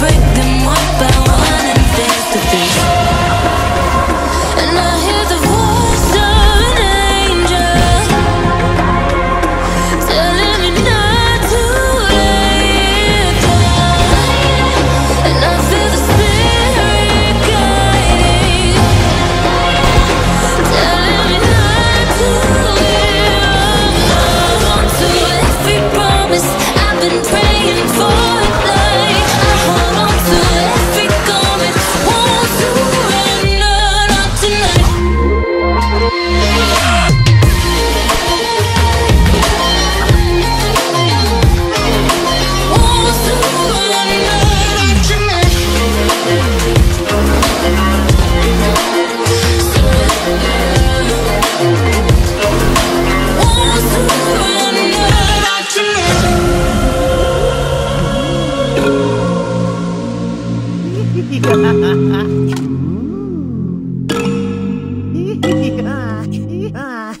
break the